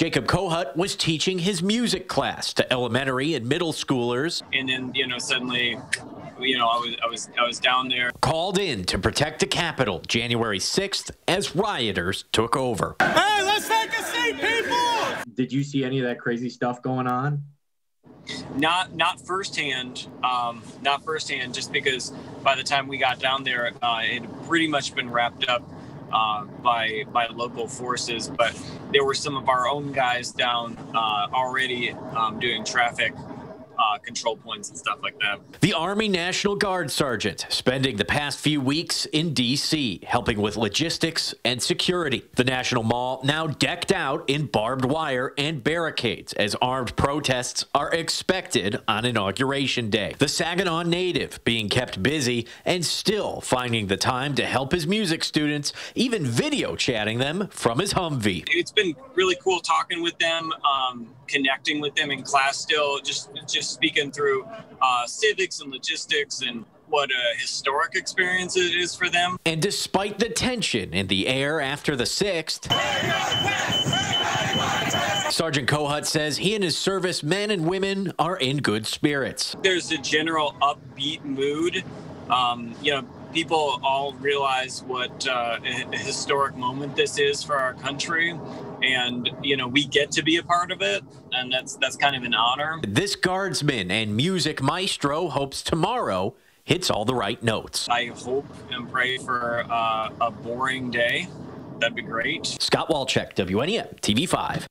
Jacob Kohut was teaching his music class to elementary and middle schoolers. And then, you know, suddenly you know, I was I was I was down there. Called in to protect the Capitol January 6th as rioters took over. Hey, let's take a seat, people! Did you see any of that crazy stuff going on? Not not firsthand, um, not firsthand. Just because by the time we got down there, uh, it had pretty much been wrapped up uh, by by local forces. But there were some of our own guys down uh, already um, doing traffic uh, control points and stuff like that. The Army National Guard sergeant spending the past few weeks in D.C., helping with logistics and security. The National Mall now decked out in barbed wire and barricades as armed protests are expected on Inauguration Day. The Saginaw native being kept busy and still finding the time to help his music students, even video chatting them from his Humvee. It's been really cool talking with them, um, connecting with them in class still, just just speaking through uh, civics and logistics and what a historic experience it is for them. And despite the tension in the air after the 6th, Sergeant Kohut says he and his service men and women are in good spirits. There's a general upbeat mood. Um, you know, people all realize what uh, a historic moment this is for our country. And you know we get to be a part of it and that's that's kind of an honor. This guardsman and music maestro hopes tomorrow hits all the right notes. I hope and pray for uh, a boring day. That'd be great. Scott walchek WNEM tv5